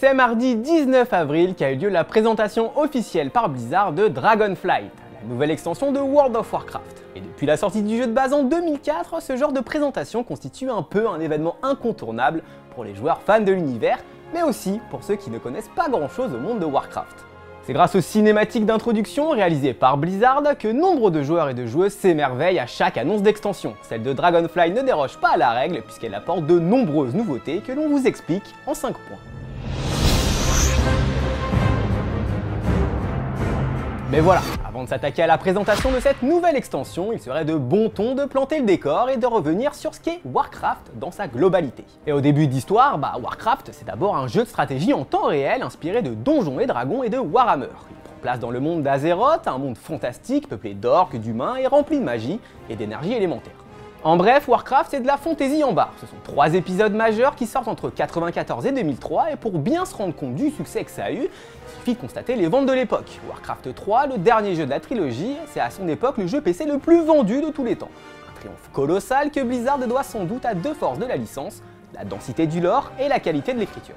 C'est mardi 19 avril qu'a eu lieu la présentation officielle par Blizzard de Dragonflight, la nouvelle extension de World of Warcraft. Et depuis la sortie du jeu de base en 2004, ce genre de présentation constitue un peu un événement incontournable pour les joueurs fans de l'univers, mais aussi pour ceux qui ne connaissent pas grand chose au monde de Warcraft. C'est grâce aux cinématiques d'introduction réalisées par Blizzard que nombre de joueurs et de joueuses s'émerveillent à chaque annonce d'extension. Celle de Dragonfly ne déroge pas à la règle puisqu'elle apporte de nombreuses nouveautés que l'on vous explique en 5 points. Mais voilà, avant de s'attaquer à la présentation de cette nouvelle extension, il serait de bon ton de planter le décor et de revenir sur ce qu'est Warcraft dans sa globalité. Et au début d'histoire, bah Warcraft c'est d'abord un jeu de stratégie en temps réel inspiré de Donjons et Dragons et de Warhammer. Il prend place dans le monde d'Azeroth, un monde fantastique peuplé d'orques, d'humains et rempli de magie et d'énergie élémentaire. En bref, Warcraft c'est de la fantaisie en barre. Ce sont trois épisodes majeurs qui sortent entre 1994 et 2003 et pour bien se rendre compte du succès que ça a eu, il suffit de constater les ventes de l'époque. Warcraft 3, le dernier jeu de la trilogie, c'est à son époque le jeu PC le plus vendu de tous les temps. Un triomphe colossal que Blizzard doit sans doute à deux forces de la licence, la densité du lore et la qualité de l'écriture.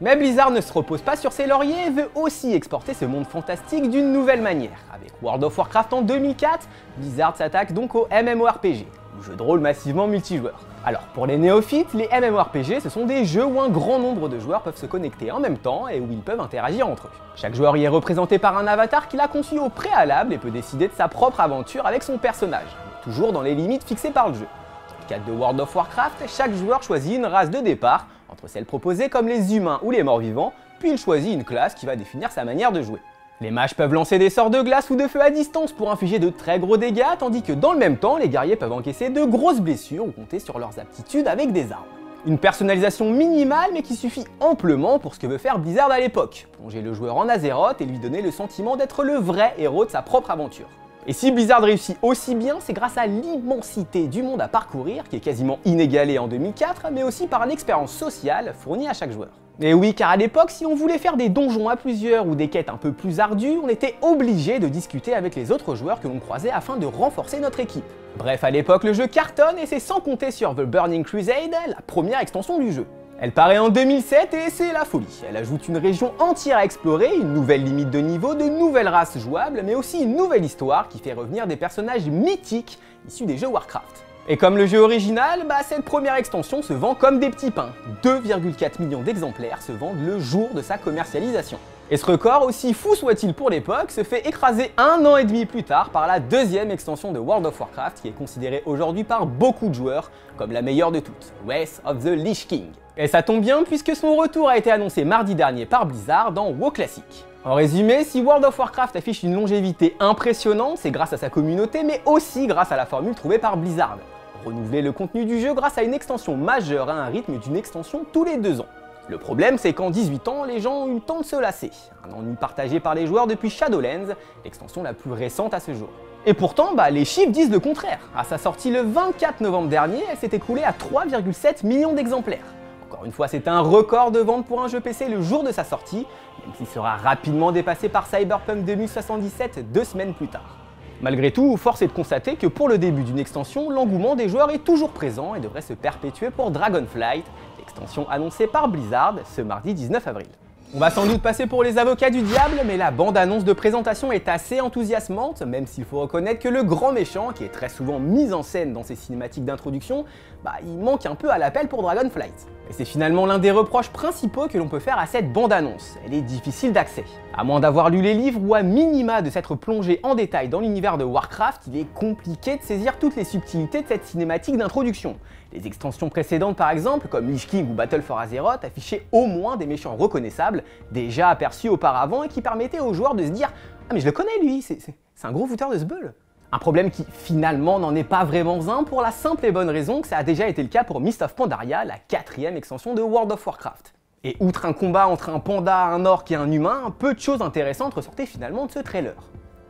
Mais Blizzard ne se repose pas sur ses lauriers et veut aussi exporter ce monde fantastique d'une nouvelle manière. Avec World of Warcraft en 2004, Blizzard s'attaque donc au MMORPG, jeu de rôle massivement multijoueur. Alors pour les néophytes, les MMORPG ce sont des jeux où un grand nombre de joueurs peuvent se connecter en même temps et où ils peuvent interagir entre eux. Chaque joueur y est représenté par un avatar qu'il a conçu au préalable et peut décider de sa propre aventure avec son personnage, toujours dans les limites fixées par le jeu. Dans le cadre de World of Warcraft, chaque joueur choisit une race de départ, entre celles proposées comme les humains ou les morts-vivants, puis il choisit une classe qui va définir sa manière de jouer. Les mages peuvent lancer des sorts de glace ou de feu à distance pour infliger de très gros dégâts, tandis que dans le même temps, les guerriers peuvent encaisser de grosses blessures ou compter sur leurs aptitudes avec des armes. Une personnalisation minimale mais qui suffit amplement pour ce que veut faire Blizzard à l'époque, plonger le joueur en Azeroth et lui donner le sentiment d'être le vrai héros de sa propre aventure. Et si Blizzard réussit aussi bien, c'est grâce à l'immensité du monde à parcourir, qui est quasiment inégalée en 2004, mais aussi par l'expérience sociale fournie à chaque joueur. Et oui, car à l'époque, si on voulait faire des donjons à plusieurs ou des quêtes un peu plus ardues, on était obligé de discuter avec les autres joueurs que l'on croisait afin de renforcer notre équipe. Bref, à l'époque, le jeu cartonne et c'est sans compter sur The Burning Crusade, la première extension du jeu. Elle paraît en 2007 et c'est la folie. Elle ajoute une région entière à explorer, une nouvelle limite de niveau, de nouvelles races jouables, mais aussi une nouvelle histoire qui fait revenir des personnages mythiques issus des jeux Warcraft. Et comme le jeu original, bah cette première extension se vend comme des petits pains. 2,4 millions d'exemplaires se vendent le jour de sa commercialisation. Et ce record, aussi fou soit-il pour l'époque, se fait écraser un an et demi plus tard par la deuxième extension de World of Warcraft qui est considérée aujourd'hui par beaucoup de joueurs comme la meilleure de toutes, Wrath of the Lich King. Et ça tombe bien puisque son retour a été annoncé mardi dernier par Blizzard dans WoW Classic. En résumé, si World of Warcraft affiche une longévité impressionnante, c'est grâce à sa communauté mais aussi grâce à la formule trouvée par Blizzard renouveler le contenu du jeu grâce à une extension majeure à un rythme d'une extension tous les deux ans. Le problème, c'est qu'en 18 ans, les gens ont eu le temps de se lasser. Un ennui partagé par les joueurs depuis Shadowlands, l'extension la plus récente à ce jour. Et pourtant, bah, les chiffres disent le contraire. À sa sortie le 24 novembre dernier, elle s'est écoulée à 3,7 millions d'exemplaires. Encore une fois, c'est un record de vente pour un jeu PC le jour de sa sortie, même s'il sera rapidement dépassé par Cyberpunk 2077 deux semaines plus tard. Malgré tout, force est de constater que pour le début d'une extension, l'engouement des joueurs est toujours présent et devrait se perpétuer pour Dragonflight, l'extension annoncée par Blizzard ce mardi 19 avril. On va sans doute passer pour les avocats du diable, mais la bande-annonce de présentation est assez enthousiasmante, même s'il faut reconnaître que le grand méchant, qui est très souvent mis en scène dans ces cinématiques d'introduction, bah il manque un peu à l'appel pour Dragonflight. Et c'est finalement l'un des reproches principaux que l'on peut faire à cette bande-annonce. Elle est difficile d'accès. À moins d'avoir lu les livres ou à minima de s'être plongé en détail dans l'univers de Warcraft, il est compliqué de saisir toutes les subtilités de cette cinématique d'introduction. Les extensions précédentes par exemple, comme Lich King ou Battle for Azeroth, affichaient au moins des méchants reconnaissables, déjà aperçus auparavant et qui permettaient aux joueurs de se dire « Ah mais je le connais lui, c'est un gros fouteur de ce bull !» Un problème qui finalement n'en est pas vraiment un pour la simple et bonne raison que ça a déjà été le cas pour Mist of Pandaria, la quatrième extension de World of Warcraft. Et outre un combat entre un panda, un orc et un humain, peu de choses intéressantes ressortaient finalement de ce trailer.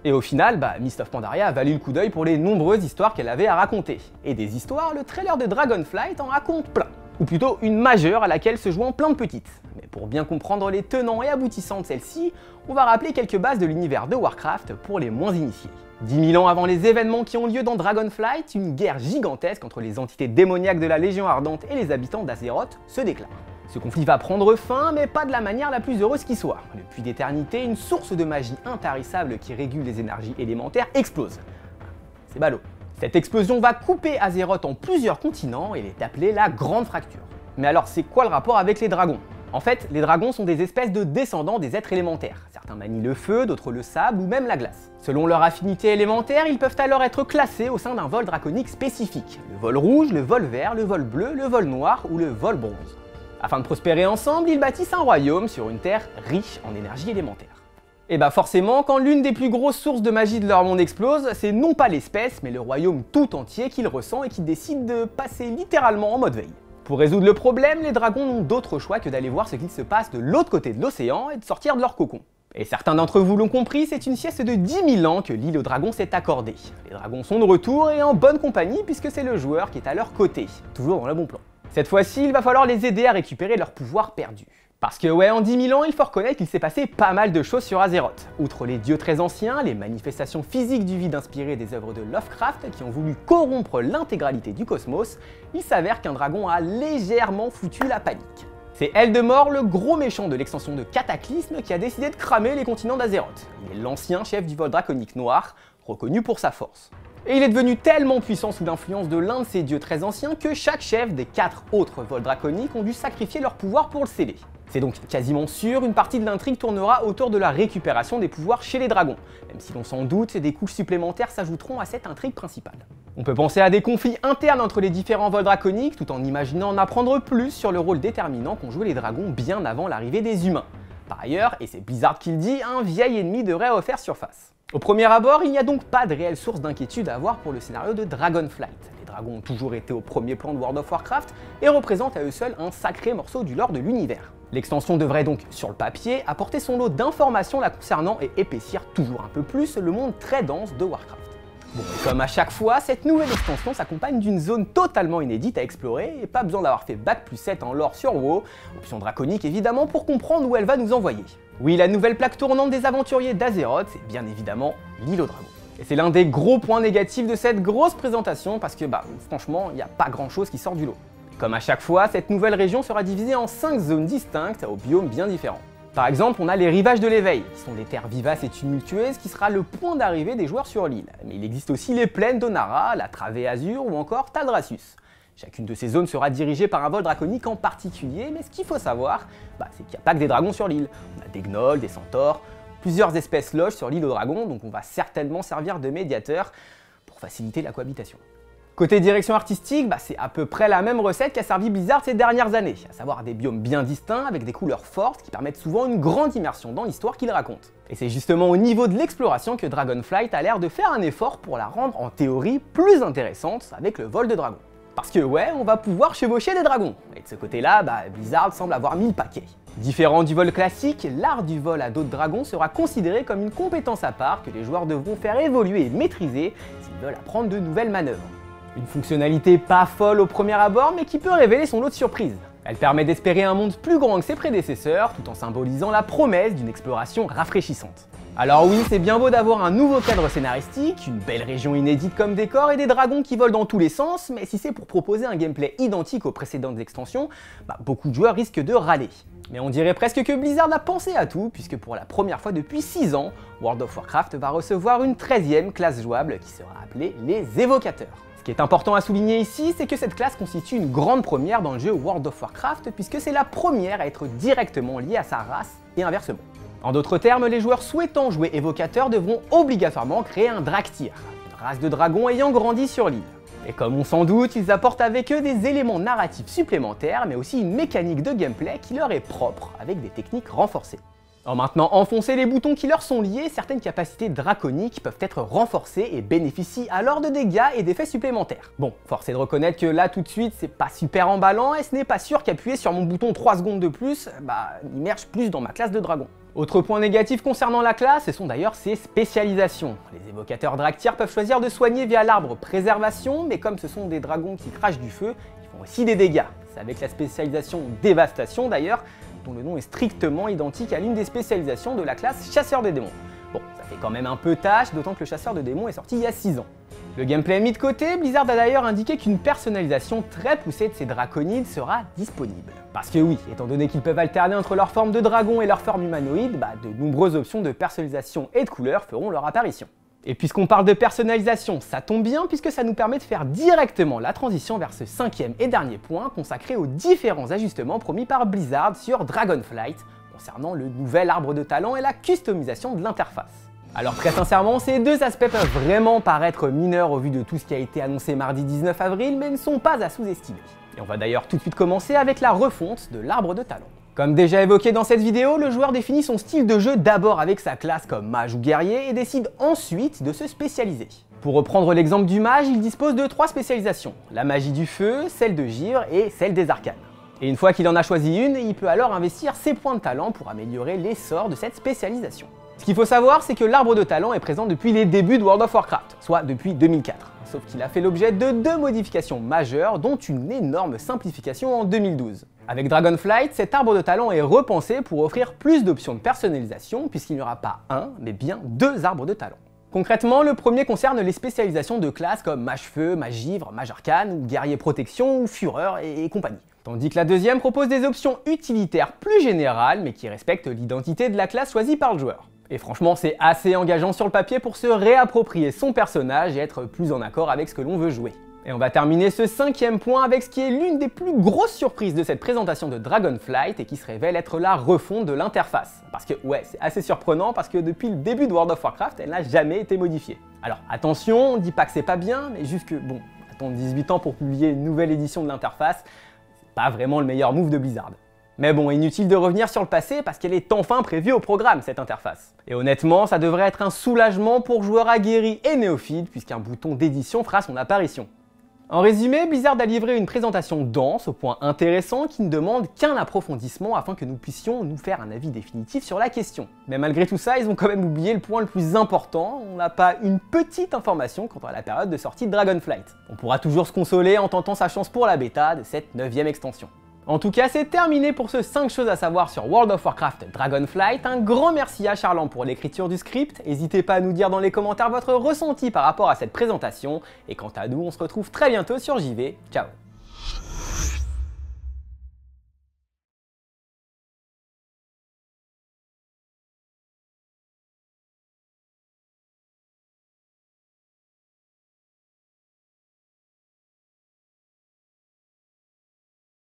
Et au final, bah, Mist of Pandaria a valu le coup d'œil pour les nombreuses histoires qu'elle avait à raconter. Et des histoires, le trailer de Dragonflight en raconte plein. Ou plutôt une majeure à laquelle se joignent plein de petites. Mais pour bien comprendre les tenants et aboutissants de celle-ci, on va rappeler quelques bases de l'univers de Warcraft pour les moins initiés. 10 000 ans avant les événements qui ont lieu dans Dragonflight, une guerre gigantesque entre les entités démoniaques de la Légion Ardente et les habitants d'Azeroth se déclare. Ce conflit va prendre fin, mais pas de la manière la plus heureuse qui soit. Depuis d'éternité, une source de magie intarissable qui régule les énergies élémentaires explose. C'est ballot. Cette explosion va couper Azeroth en plusieurs continents et elle est appelée la Grande Fracture. Mais alors c'est quoi le rapport avec les dragons? En fait, les dragons sont des espèces de descendants des êtres élémentaires. Certains manient le feu, d'autres le sable ou même la glace. Selon leur affinité élémentaire, ils peuvent alors être classés au sein d'un vol draconique spécifique. Le vol rouge, le vol vert, le vol bleu, le vol noir ou le vol bronze. Afin de prospérer ensemble, ils bâtissent un royaume sur une terre riche en énergie élémentaire. Et bah forcément, quand l'une des plus grosses sources de magie de leur monde explose, c'est non pas l'espèce, mais le royaume tout entier qui le ressent et qui décide de passer littéralement en mode veille. Pour résoudre le problème, les dragons n'ont d'autre choix que d'aller voir ce qu'il se passe de l'autre côté de l'océan et de sortir de leur cocon. Et certains d'entre vous l'ont compris, c'est une sieste de 10 000 ans que l'île aux dragons s'est accordée. Les dragons sont de retour et en bonne compagnie puisque c'est le joueur qui est à leur côté, toujours dans le bon plan. Cette fois-ci, il va falloir les aider à récupérer leur pouvoir perdu. Parce que ouais, en 10 000 ans, il faut reconnaître qu'il s'est passé pas mal de choses sur Azeroth. Outre les dieux très anciens, les manifestations physiques du vide inspirées des œuvres de Lovecraft qui ont voulu corrompre l'intégralité du cosmos, il s'avère qu'un dragon a légèrement foutu la panique. C'est Eldemort, le gros méchant de l'extension de Cataclysme, qui a décidé de cramer les continents d'Azeroth. Il est l'ancien chef du vol draconique noir, reconnu pour sa force. Et il est devenu tellement puissant sous l'influence de l'un de ces dieux très anciens que chaque chef des quatre autres vols draconiques ont dû sacrifier leur pouvoir pour le sceller. C'est donc quasiment sûr, une partie de l'intrigue tournera autour de la récupération des pouvoirs chez les dragons, même si l'on s'en doute, des couches supplémentaires s'ajouteront à cette intrigue principale. On peut penser à des conflits internes entre les différents vols draconiques, tout en imaginant en apprendre plus sur le rôle déterminant qu'ont joué les dragons bien avant l'arrivée des humains. Par ailleurs, et c'est Blizzard qui le dit, un vieil ennemi devrait refaire surface. Au premier abord, il n'y a donc pas de réelle source d'inquiétude à avoir pour le scénario de Dragonflight. Les dragons ont toujours été au premier plan de World of Warcraft et représentent à eux seuls un sacré morceau du lore de l'univers. L'extension devrait donc, sur le papier, apporter son lot d'informations la concernant et épaissir toujours un peu plus le monde très dense de Warcraft. Bon, comme à chaque fois, cette nouvelle extension s'accompagne d'une zone totalement inédite à explorer et pas besoin d'avoir fait Bac plus 7 en lore sur WoW, option draconique évidemment pour comprendre où elle va nous envoyer. Oui, la nouvelle plaque tournante des aventuriers d'Azeroth, c'est bien évidemment l'île aux dragons. Et c'est l'un des gros points négatifs de cette grosse présentation parce que bah franchement, il n'y a pas grand chose qui sort du lot. Comme à chaque fois, cette nouvelle région sera divisée en 5 zones distinctes aux biomes bien différents. Par exemple, on a les rivages de l'éveil, qui sont des terres vivaces et tumultueuses qui sera le point d'arrivée des joueurs sur l'île. Mais il existe aussi les plaines d'Onara, la Travée Azur ou encore Taldrassus. Chacune de ces zones sera dirigée par un vol draconique en particulier, mais ce qu'il faut savoir, bah, c'est qu'il n'y a pas que des dragons sur l'île. On a des gnolls, des centaures, plusieurs espèces logent sur l'île aux dragons, donc on va certainement servir de médiateur pour faciliter la cohabitation. Côté direction artistique, bah, c'est à peu près la même recette qu'a servi Blizzard ces dernières années, à savoir des biomes bien distincts avec des couleurs fortes qui permettent souvent une grande immersion dans l'histoire qu'ils racontent. Et c'est justement au niveau de l'exploration que Dragonflight a l'air de faire un effort pour la rendre en théorie plus intéressante avec le vol de dragons. Parce que ouais, on va pouvoir chevaucher des dragons. Et de ce côté-là, bah, Blizzard semble avoir mis le paquet. Différent du vol classique, l'art du vol à dos de dragon sera considéré comme une compétence à part que les joueurs devront faire évoluer et maîtriser s'ils veulent apprendre de nouvelles manœuvres. Une fonctionnalité pas folle au premier abord, mais qui peut révéler son lot de surprises. Elle permet d'espérer un monde plus grand que ses prédécesseurs, tout en symbolisant la promesse d'une exploration rafraîchissante. Alors oui, c'est bien beau d'avoir un nouveau cadre scénaristique, une belle région inédite comme décor et des dragons qui volent dans tous les sens, mais si c'est pour proposer un gameplay identique aux précédentes extensions, bah, beaucoup de joueurs risquent de râler. Mais on dirait presque que Blizzard a pensé à tout, puisque pour la première fois depuis 6 ans, World of Warcraft va recevoir une 13e classe jouable qui sera appelée les Évocateurs. Ce qui est important à souligner ici, c'est que cette classe constitue une grande première dans le jeu World of Warcraft, puisque c'est la première à être directement liée à sa race et inversement. En d'autres termes, les joueurs souhaitant jouer évocateur devront obligatoirement créer un Draktyr, une race de dragons ayant grandi sur l'île. Et comme on s'en doute, ils apportent avec eux des éléments narratifs supplémentaires, mais aussi une mécanique de gameplay qui leur est propre, avec des techniques renforcées. En maintenant enfoncer les boutons qui leur sont liés, certaines capacités draconiques peuvent être renforcées et bénéficient alors de dégâts et d'effets supplémentaires. Bon, force est de reconnaître que là tout de suite c'est pas super emballant et ce n'est pas sûr qu'appuyer sur mon bouton 3 secondes de plus, bah immerge plus dans ma classe de dragon. Autre point négatif concernant la classe, ce sont d'ailleurs ses spécialisations. Les évocateurs Draktyr peuvent choisir de soigner via l'arbre préservation, mais comme ce sont des dragons qui crachent du feu, ils font aussi des dégâts. C'est avec la spécialisation dévastation d'ailleurs dont le nom est strictement identique à l'une des spécialisations de la classe chasseur des démons. Bon, ça fait quand même un peu tâche, d'autant que le chasseur de démons est sorti il y a 6 ans. Le gameplay mis de côté, Blizzard a d'ailleurs indiqué qu'une personnalisation très poussée de ces draconides sera disponible. Parce que oui, étant donné qu'ils peuvent alterner entre leur forme de dragon et leur forme humanoïde, bah, de nombreuses options de personnalisation et de couleurs feront leur apparition. Et puisqu'on parle de personnalisation, ça tombe bien puisque ça nous permet de faire directement la transition vers ce cinquième et dernier point consacré aux différents ajustements promis par Blizzard sur Dragonflight concernant le nouvel arbre de talent et la customisation de l'interface. Alors très sincèrement, ces deux aspects peuvent vraiment paraître mineurs au vu de tout ce qui a été annoncé mardi 19 avril, mais ne sont pas à sous-estimer. Et on va d'ailleurs tout de suite commencer avec la refonte de l'arbre de talent. Comme déjà évoqué dans cette vidéo, le joueur définit son style de jeu d'abord avec sa classe comme mage ou guerrier et décide ensuite de se spécialiser. Pour reprendre l'exemple du mage, il dispose de trois spécialisations, la magie du feu, celle de givre et celle des arcanes. Et une fois qu'il en a choisi une, il peut alors investir ses points de talent pour améliorer l'essor de cette spécialisation. Ce qu'il faut savoir, c'est que l'arbre de talent est présent depuis les débuts de World of Warcraft, soit depuis 2004. Sauf qu'il a fait l'objet de deux modifications majeures, dont une énorme simplification en 2012. Avec Dragonflight, cet arbre de talent est repensé pour offrir plus d'options de personnalisation, puisqu'il n'y aura pas un, mais bien deux arbres de talent. Concrètement, le premier concerne les spécialisations de classes comme mage-feu, mage-givre, mage-arcane, ou guerrier protection, ou fureur et compagnie. Tandis que la deuxième propose des options utilitaires plus générales, mais qui respectent l'identité de la classe choisie par le joueur. Et franchement, c'est assez engageant sur le papier pour se réapproprier son personnage et être plus en accord avec ce que l'on veut jouer. Et on va terminer ce cinquième point avec ce qui est l'une des plus grosses surprises de cette présentation de Dragonflight et qui se révèle être la refonte de l'interface. Parce que ouais, c'est assez surprenant parce que depuis le début de World of Warcraft, elle n'a jamais été modifiée. Alors attention, on dit pas que c'est pas bien, mais juste que bon, attendre 18 ans pour publier une nouvelle édition de l'interface, c'est pas vraiment le meilleur move de Blizzard. Mais bon, inutile de revenir sur le passé parce qu'elle est enfin prévue au programme, cette interface. Et honnêtement, ça devrait être un soulagement pour joueurs aguerris et néophytes, puisqu'un bouton d'édition fera son apparition. En résumé, Blizzard a livré une présentation dense, au point intéressant, qui ne demande qu'un approfondissement afin que nous puissions nous faire un avis définitif sur la question. Mais malgré tout ça, ils ont quand même oublié le point le plus important, on n'a pas une petite information quant à la période de sortie de Dragonflight. On pourra toujours se consoler en tentant sa chance pour la bêta de cette 9 extension. En tout cas, c'est terminé pour ce 5 choses à savoir sur World of Warcraft Dragonflight. Un grand merci à Charlan pour l'écriture du script. N'hésitez pas à nous dire dans les commentaires votre ressenti par rapport à cette présentation. Et quant à nous, on se retrouve très bientôt sur JV. Ciao